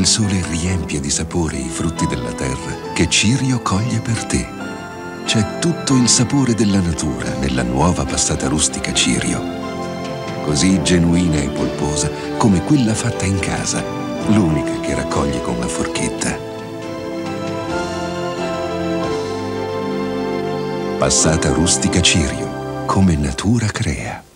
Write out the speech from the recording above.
il sole riempie di sapore i frutti della terra che Cirio coglie per te. C'è tutto il sapore della natura nella nuova passata rustica Cirio. Così genuina e polposa come quella fatta in casa, l'unica che raccogli con la forchetta. Passata rustica Cirio, come natura crea.